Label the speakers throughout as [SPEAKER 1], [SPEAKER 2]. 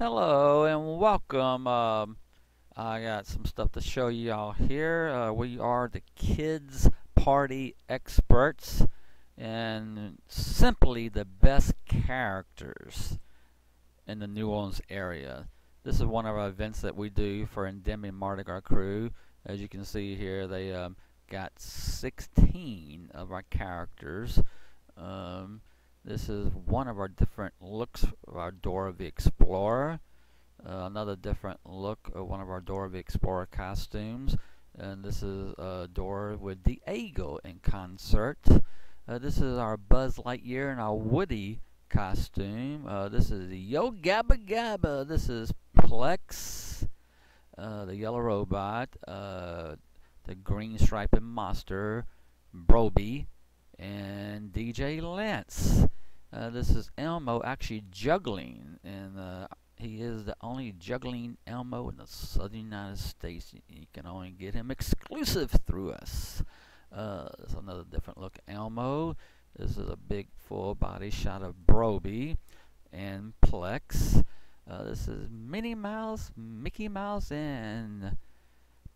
[SPEAKER 1] Hello and welcome. Um, I got some stuff to show y'all here. Uh, we are the Kids Party Experts and simply the best characters in the New Orleans area. This is one of our events that we do for Endymion Mardi Gras krewe. As you can see here, they um, got 16 of our characters. Um, this is one of our different looks of our Dora the Explorer. Uh, another different look of one of our Dora the Explorer costumes. And this is uh, Dora with the Eagle in concert. Uh, this is our Buzz Lightyear and our Woody costume. Uh, this is Yo Gabba Gabba. This is Plex, uh, the yellow robot, uh, the green striped monster, Brobee, and DJ Lance. Uh, this is Elmo actually juggling, and uh, he is the only juggling Elmo in the southern United States. You can only get him exclusive through us. Uh, there's another different look Elmo. This is a big full body shot of Brobee and Plex. Uh, this is Minnie Mouse, Mickey Mouse, and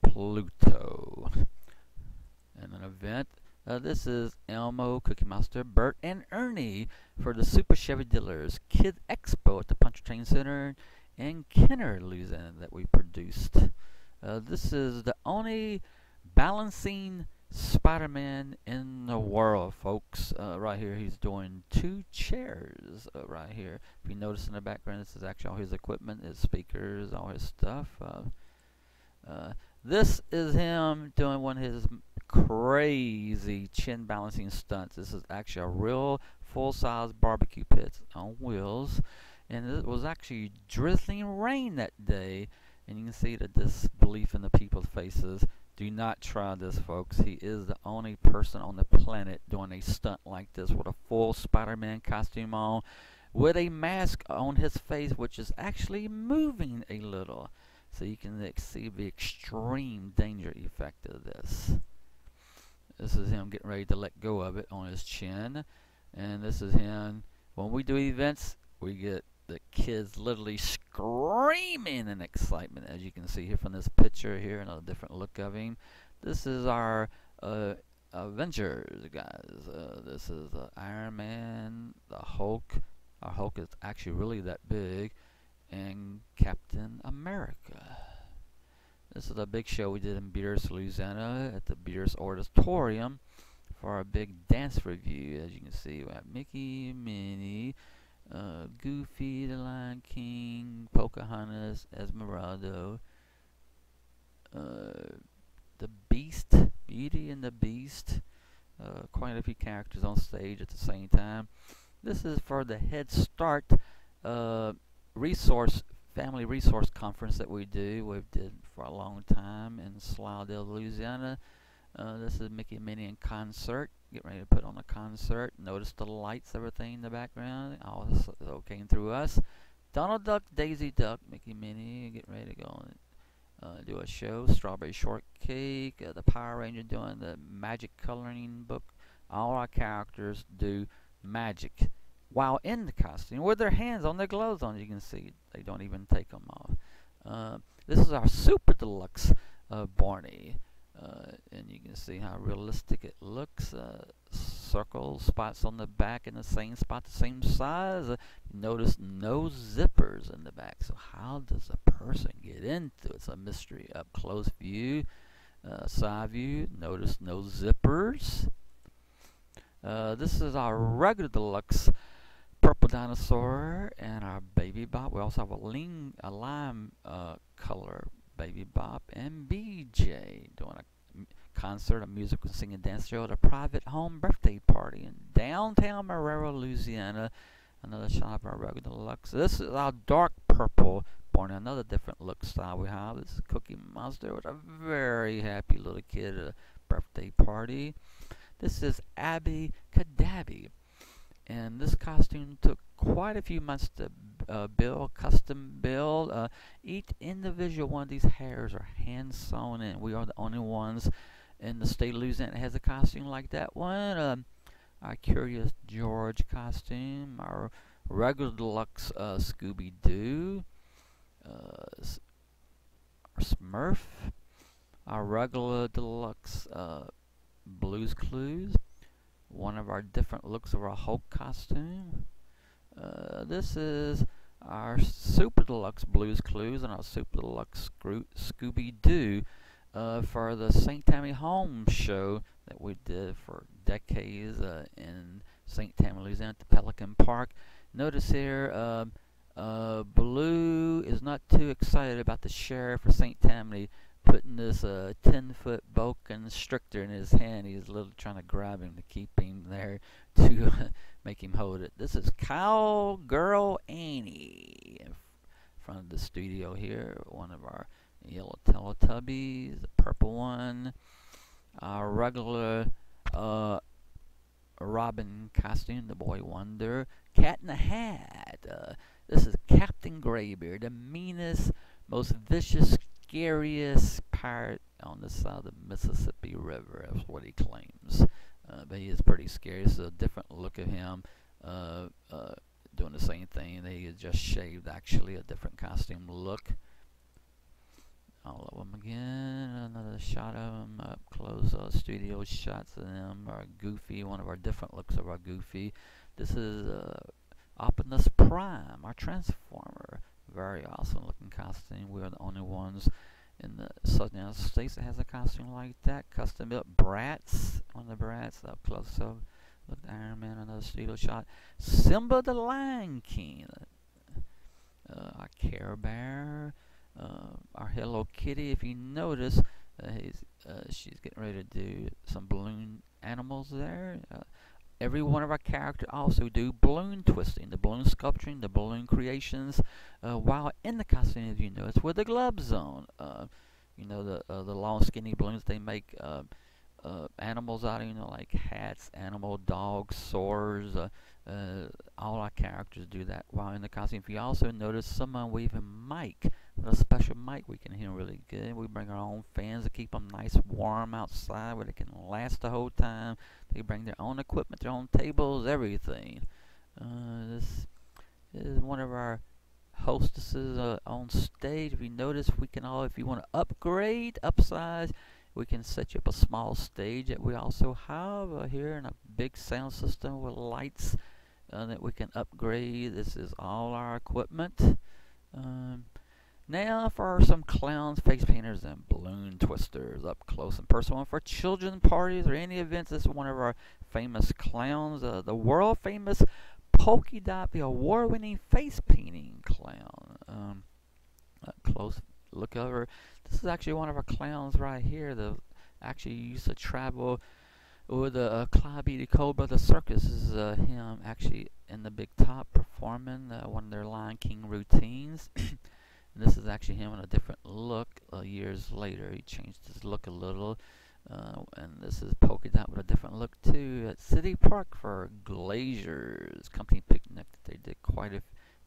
[SPEAKER 1] Pluto. And an event uh, this is Elmo, Cookie Monster, Bert, and Ernie for the Super Chevy Dealers Kid Expo at the Pontchartrain Center in Kenner, Louisiana that we produced. Uh, this is the only balancing Spider-Man in the world, folks. Uh, right here, he's doing two chairs uh, right here. If you notice in the background, this is actually all his equipment, his speakers, all his stuff. Uh, uh, this is him doing one of his crazy chin balancing stunts. This is actually a real full-size barbecue pit on wheels. And it was actually drizzling rain that day. And you can see the disbelief in the people's faces. Do not try this, folks. He is the only person on the planet doing a stunt like this with a full Spider-Man costume on with a mask on his face, which is actually moving a little. So you can see the extreme danger effect of this. This is him getting ready to let go of it on his chin. And this is him. When we do events, we get the kids literally screaming in excitement, as you can see here from this picture here, another different look of him. This is our uh, Avengers, guys. Uh, this is uh, Iron Man, the Hulk. Our Hulk is actually really that big, and Captain America. This is a big show we did in Beers, Louisiana at the Beers Auditorium for our big dance review. As you can see, we have Mickey, Minnie, uh, Goofy, the Lion King, Pocahontas, Esmeralda, uh, the Beast, Beauty and the Beast. Uh, quite a few characters on stage at the same time. This is for the Head Start uh, resource family resource conference that we do. We've did for a long time in Slidell, Louisiana. Uh, this is Mickey and Minnie in concert. Get ready to put on a concert. Notice the lights, everything in the background. All this came through us. Donald Duck, Daisy Duck, Mickey Minnie getting ready to go and uh, do a show. Strawberry Shortcake, uh, the Power Ranger doing the magic coloring book. All our characters do magic while in the costume with their hands on their gloves on. You can see they don't even take them off. Uh, this is our super deluxe uh, Barney. Uh, and you can see how realistic it looks. Uh, circle spots on the back in the same spot, the same size. Uh, notice no zippers in the back. So how does a person get into it? It's a mystery. Up close view, uh, side view. Notice no zippers. Uh, this is our regular deluxe purple dinosaur and our baby bop. We also have a, lean, a lime uh, color baby bop and BJ doing a concert, a musical singing dance show at a private home birthday party in downtown Marrero, Louisiana. Another shot of our regular deluxe. This is our dark purple born another different look style we have. This is Cookie Monster with a very happy little kid at a birthday party. This is Abby Cadabby and this costume took quite a few months to uh, build, custom build. Uh, each individual one of these hairs are hand sewn in. We are the only ones in the state of Louisiana that has a costume like that one. Um, our Curious George costume, our regular deluxe uh, Scooby Doo. uh, our Smurf, our regular deluxe uh, Blues Clues, one of our different looks of our Hulk costume. Uh, this is our Super Deluxe Blues Clues and our Super Deluxe Scooby Doo uh, for the St. Tammy Home show that we did for decades uh, in St. Tammany, Louisiana, at the Pelican Park. Notice here, uh, uh, Blue is not too excited about the sheriff for St. Tammany putting this 10-foot uh, boa constrictor in his hand. He's little trying to grab him to keep him there to make him hold it. This is Cowgirl Annie in front of the studio here. One of our yellow Teletubbies, the purple one, our regular uh, Robin costume, the Boy Wonder, Cat in the Hat. Uh, this is Captain Graybeard, the meanest, most vicious, scariest pirate on the side of the Mississippi River. That's what he claims. Uh, but he is pretty scary. It's a different look of him. Uh, uh, doing the same thing. He just shaved, actually, a different costume look all of them again. Another shot of them up close. Uh, studio shots of them. Our Goofy, one of our different looks of our Goofy. This is uh, Optimus Prime, our Transformer. Very awesome looking costume. We are the only ones in the southern United States that has a costume like that. Custom built Bratz, one of the Bratz up close. So look at Iron Man, another studio shot. Simba the Lion King. Uh, our Care Bear uh, our Hello Kitty. If you notice, uh, uh, she's getting ready to do some balloon animals there. Uh, every one of our characters also do balloon twisting, the balloon sculpturing, the balloon creations, uh, while in the costume, if you notice, with the gloves on. Uh, you know, the the long skinny balloons they make uh, animals out, of, you know, like hats, animal, dogs, swords. Uh, uh, all our characters do that while in the costume. If you also notice, someone mic, with a special mic, we can hear really good. We bring our own fans to keep them nice, warm outside, where they can last the whole time. They bring their own equipment, their own tables, everything. Uh, this is one of our hostesses uh, on stage. You notice, we can all, if you want to upgrade, upsize, we can set you up a small stage that we also have uh, here and a big sound system with lights uh, that we can upgrade. This is all our equipment. Um, now for some clowns, face painters, and balloon twisters up close and personal. For children parties or any events, this is one of our famous clowns, uh, the world famous Polka Dot, the award-winning face painting clown. Um, close look over. This is actually one of our clowns right here. The actually used to travel with the uh, Clyde Cobra. The circus is uh, him actually in the big top performing uh, one of their Lion King routines. and this is actually him in a different look uh, years later. He changed his look a little. Uh, and this is Polka Dot with a different look too at City Park for Glazers Company Picnic that they did quite a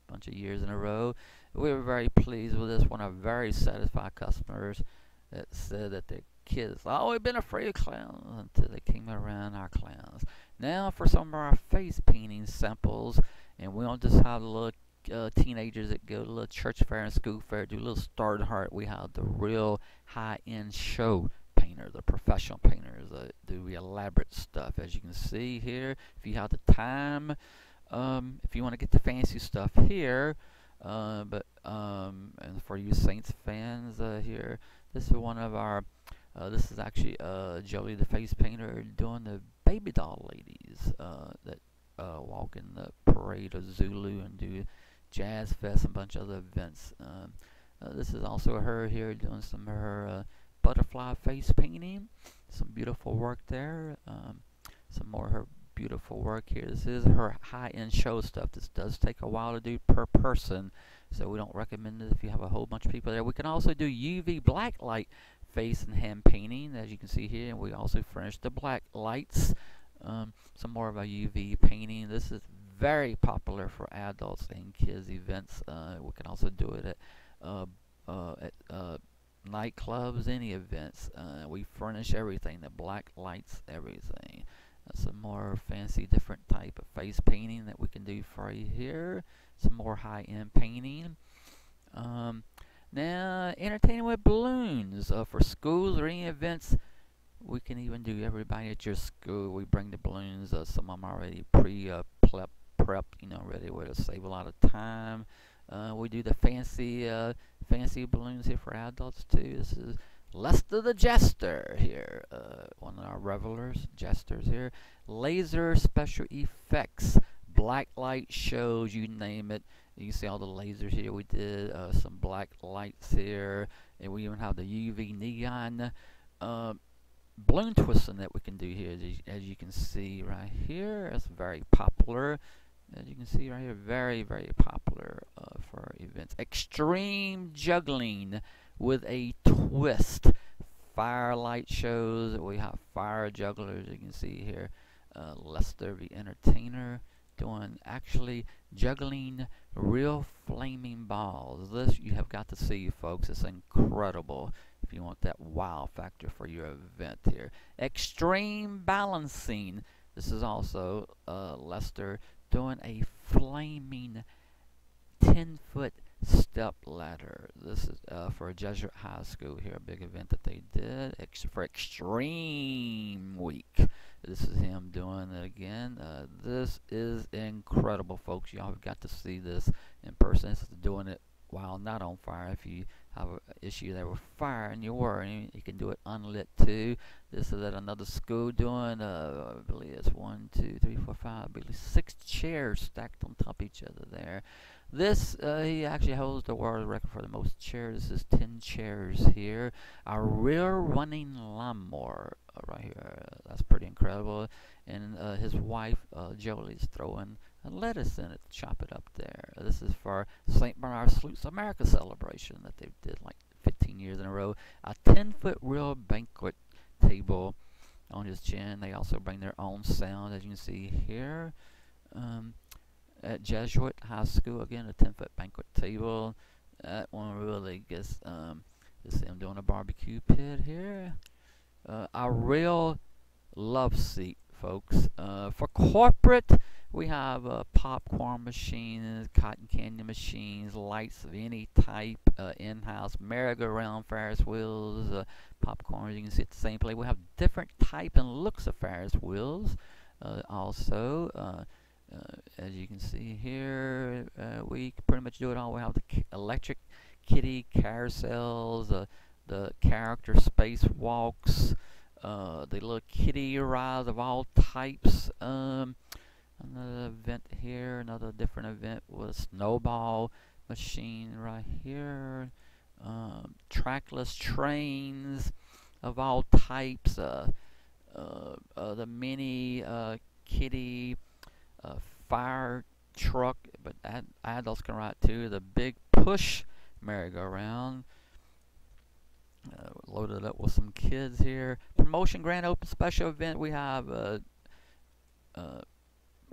[SPEAKER 1] bunch of years in a row. We were very pleased with this. One of very satisfied customers that said that their kids always been afraid of clowns until they came around our clowns. Now for some of our face painting samples, and we don't just have little uh, teenagers that go to little church fair and school fair, do a little start heart. We have the real high-end show painters, the professional painters that do elaborate stuff. As you can see here, if you have the time, um, if you want to get the fancy stuff here, uh, but um, and for you Saints fans uh, here, this is one of our. Uh, this is actually uh, the face painter doing the baby doll ladies uh, that uh, walk in the parade of Zulu and do Jazz Fest and a bunch of other events. Um, this is also her here doing some of her butterfly face painting. Some beautiful work there. Um, some more of her beautiful work here. This is her high-end show stuff. This does take a while to do per person, so we don't recommend it if you have a whole bunch of people there. We can also do UV black light face and hand painting, as you can see here, and we also furnish the black lights. Um, some more of a UV painting. This is very popular for adults and kids events. Uh, we can also do it at, uh, uh, at uh, nightclubs, any events. Uh, we furnish everything, the black lights, everything some more fancy different type of face painting that we can do for you here some more high-end painting um, Now, entertaining with balloons uh, for schools or any events. We can even do everybody at your school. We bring the balloons. Uh, some of them already pre uh, prep, you know, ready to save a lot of time. Uh, we do the fancy, uh, fancy balloons here for adults too. This is Lester the Jester here, uh, one of our revelers, jesters here. Laser special effects, black light shows, you name it. You see all the lasers here. We did uh, some black lights here, and we even have the UV neon uh, balloon twisting that we can do here. As you, as you can see right here, it's very popular. As you can see right here, very, very popular uh, for events. Extreme juggling with a twist. Firelight shows. We have fire jugglers. You can see here. Uh, Lester the Entertainer doing actually juggling real flaming balls. This you have got to see, folks. It's incredible if you want that wow factor for your event here. Extreme balancing. This is also uh, Lester doing a flaming 10 foot step ladder. This is uh, for a Jesuit high school here, a big event that they did ex for Extreme Week. This is him doing it again. Uh, this is incredible, folks. Y'all have got to see this in person. This is doing it while not on fire. If you an issue there with fire and you're you can do it unlit too. This is at another school doing, uh, I believe it's one, two, three, four, five, I believe six chairs stacked on top of each other there. This, uh, he actually holds the world record for the most chairs. This is 10 chairs here. A rear running lawnmower uh, right here. That's pretty incredible. And uh, his wife, uh, Jolie's throwing lettuce in it chop it up there. This is for St. Bernard Salutes America celebration that they did like 15 years in a row. A 10 foot real banquet table on his chin. They also bring their own sound, as you can see here. Um, at Jesuit High School, again, a 10 foot banquet table. That one really gets, um, just them doing a barbecue pit here. Uh, a real love seat, folks. Uh, for corporate, we have popcorn machines, cotton candy machines, lights of any type, uh, in-house merry-go-round Ferris wheels, uh, popcorn. You can see at the same place. We have different type and looks of Ferris wheels. Uh, also, uh, uh, as you can see here, we pretty much do it all. We have the electric kitty carousels, the character spacewalks, uh, the little kitty rides of all types. Um, another event here another different event with snowball machine right here. Um, trackless trains of all types uh, uh, uh, the mini uh, kitty uh, fire truck but ad adults can ride too the big push merry-go-round. Uh, loaded up with some kids here. Promotion grand open special event we have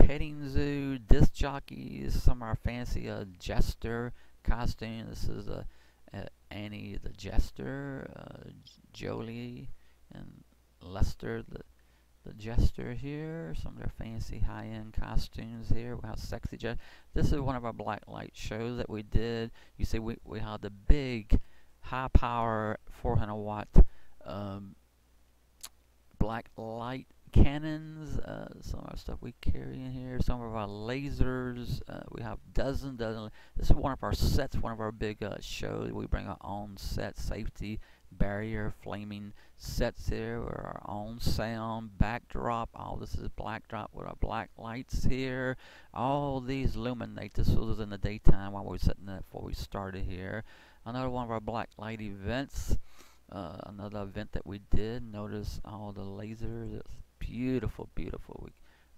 [SPEAKER 1] petting zoo, disc jockeys, some are fancy uh, jester costume. This is uh, Annie the jester, uh, Jolie and Lester the the jester here. Some of their fancy high-end costumes here. Have sexy jester. This is one of our black light shows that we did. You see, we we have the big, high power, 400 watt um, black light cannons, uh, some of our stuff we carry in here, some of our lasers. Uh, we have dozen, dozen. This is one of our sets, one of our big uh, shows. We bring our own set, safety barrier, flaming sets here, our own sound, backdrop. All this is backdrop with our black lights here. All these illuminate. This was in the daytime while we were setting that before we started here. Another one of our black light events. Uh, another event that we did. Notice all the lasers beautiful, beautiful. We,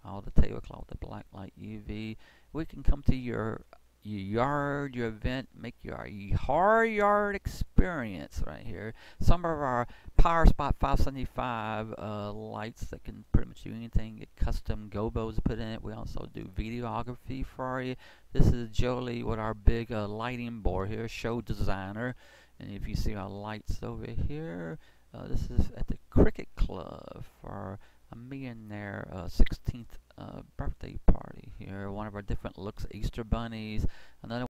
[SPEAKER 1] all the tablecloth, the black light UV. We can come to your your yard, your event, make your hard yard experience right here. Some of our Power Spot 575 uh, lights that can pretty much do anything. Get custom gobos put in it. We also do videography for you. This is Jolie with our big uh, lighting board here, show designer. And if you see our lights over here, uh, this is at the Cricket Club for a millionaire uh, 16th uh, birthday party here. One of our different looks, Easter bunnies. Another